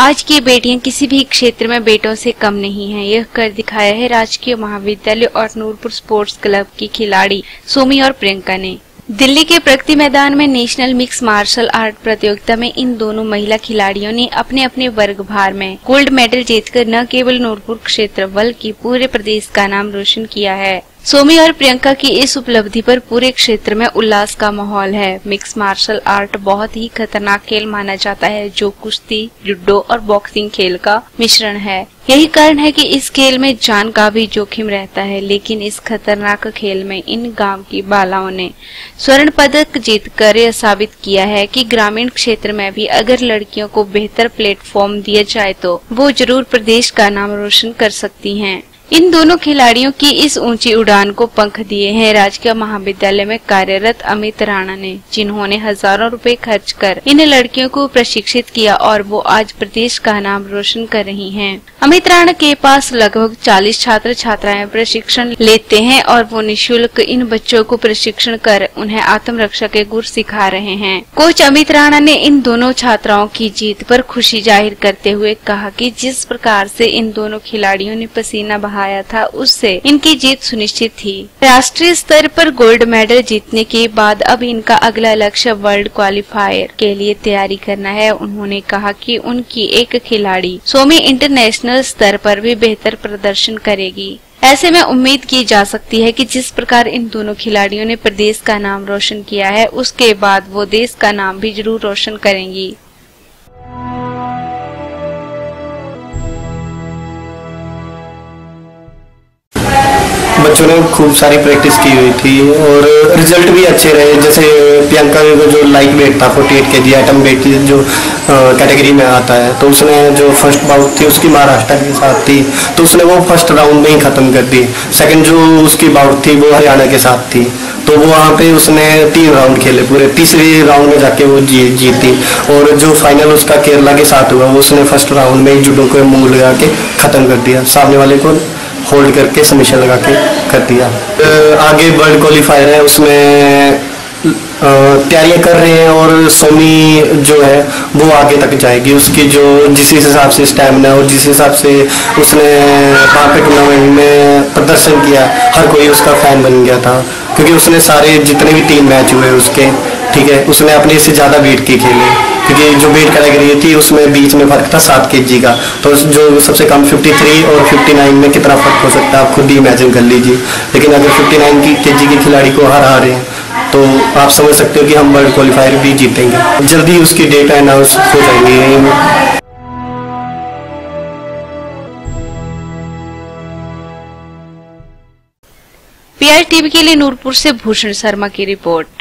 आज की बेटियाँ किसी भी क्षेत्र में बेटों से कम नहीं हैं। यह कर दिखाया है राजकीय महाविद्यालय और नूरपुर स्पोर्ट्स क्लब की खिलाड़ी सोमी और प्रियंका ने दिल्ली के प्रगति मैदान में नेशनल मिक्स मार्शल आर्ट प्रतियोगिता में इन दोनों महिला खिलाड़ियों ने अपने अपने वर्ग भार में गोल्ड मेडल जीतकर न केवल नूरपुर क्षेत्र, बल्कि पूरे प्रदेश का नाम रोशन किया है सोमी और प्रियंका की इस उपलब्धि पर पूरे क्षेत्र में उल्लास का माहौल है। मिक्स मार्शल आर्ट बहुत ही खतरनाक खेल माना जाता है, जो कुश्ती जुडो और बॉक्सिंग खेल का मिश्रण है। यही कारण है कि इस खेल में जान का भी जोखिम रहता है, लेकिन इस खतरनाक खेल में इन गाँव की बालाओं ने स्वर्ण पदक जीतकर यह साबित किया है कि ग्रामीण क्षेत्र में भी अगर लड़कियों को बेहतर प्लेटफॉर्म दिया जाए तो वो ज़रूर प्रदेश का नाम रोशन कर सकती हैं। इन दोनों खिलाड़ियों की इस ऊँची उड़ान को पंख दिए हैं राजकीय महाविद्यालय में कार्यरत अमित राणा ने, जिन्होंने हज़ारों रुपए खर्च कर इन लड़कियों को प्रशिक्षित किया और वो आज प्रदेश का नाम रोशन कर रही हैं। अमित राणा के पास लगभग 40 छात्र छात्राएँ प्रशिक्षण लेते हैं और वो निशुल्क इन बच्चों को प्रशिक्षण कर उन्हें आत्मरक्षा के गुर सिखा रहे हैं कोच अमित राणा ने इन दोनों छात्राओं की जीत पर खुशी ज़ाहिर करते हुए कहा कि जिस प्रकार से इन दोनों खिलाड़ियों ने पसीना बहा बढ़ाया था, उससे इनकी जीत सुनिश्चित थी। राष्ट्रीय स्तर पर गोल्ड मेडल जीतने के बाद अब इनका अगला लक्ष्य वर्ल्ड क्वालिफायर के लिए तैयारी करना है। उन्होंने कहा कि उनकी एक खिलाड़ी सोमी इंटरनेशनल स्तर पर भी बेहतर प्रदर्शन करेगी। ऐसे में उम्मीद की जा सकती है कि जिस प्रकार इन दोनों खिलाड़ियों ने प्रदेश का नाम रोशन किया है, उसके बाद वो देश का नाम भी ज़रूर रोशन करेंगी। बच्चों ने खूब सारी प्रैक्टिस की हुई थी और रिज़ल्ट भी अच्छे रहे। जैसे प्रियंका को जो लाइट वेट था, forty eight K G item weight जो कैटेगरी में आता है तो उसने जो फ़र्स्ट बाउट थी उसकी महाराष्ट्र के साथ थी तो उसने वो फ़र्स्ट राउंड में ही ख़त्म कर दी। सेकंड जो उसकी बाउट थी वो हरियाणा के साथ थी तो वो वहाँ पे उसने तीन राउंड खेले, पूरे तीसरे राउंड में जाके वो जी, जीती। और जो फाइनल उसका केरला के साथ हुआ, वो उसने फ़र्स्ट राउंड में ही जुडो को मुँह लगा के ख़त्म कर दिया, सामने वाले को होल्ड करके सबमिशन लगा के कर दिया। आगे वर्ल्ड क्वालिफायर है, उसमें तैयारियाँ कर रहे हैं और सोमी जो है, वो आगे तक जाएगी। उसकी जो, जिस हिसाब से स्टैमिना और जिस हिसाब से उसने वहाँ पे टूर्नामेंट में प्रदर्शन किया, हर कोई उसका फ़ैन बन गया था। क्योंकि उसने सारे जितने भी तीन मैच हुए उसके, ठीक है, उसने अपने से ज़्यादा वेट के खेले। क्योंकि जो वेट कैटेगरी थी, उसमें बीच में फ़र्क था सात के जी का। तो जो सबसे कम 53 और 59 में कितना फ़र्क हो सकता है, आप खुद ही इमेजिन कर लीजिए। लेकिन अगर 59 की जी के खिलाड़ी को हरा रहे तो आप समझ सकते हो कि हम वर्ल्ड क्वालिफायर भी जीतेंगे। जल्दी उसकी डेट अनाउंस हो जाएँगी। पीआर टीवी के लिए नूरपुर से भूषण शर्मा की रिपोर्ट।